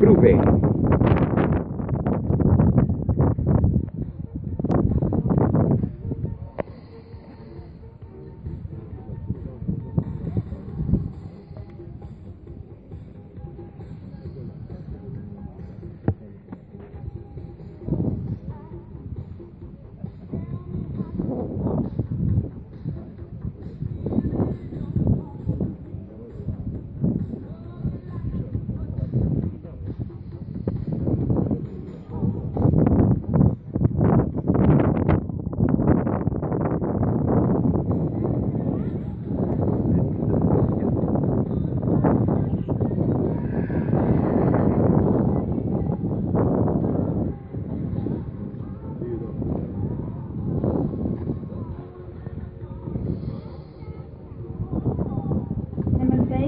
Provei.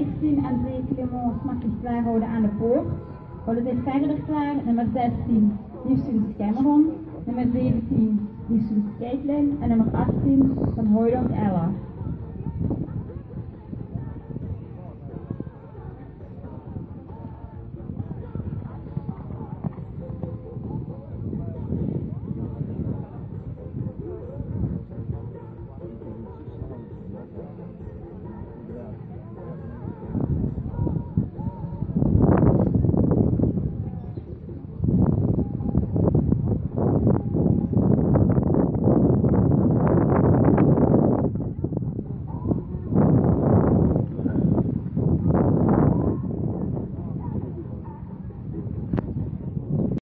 19 en 3 Clémence klaar houden aan de poort. Houden zich verder klaar. Nummer 16, Liefsum Schemmeron. Nummer 17, Liefsum Skatelijn. En nummer 18, Van Hooydonk Ella.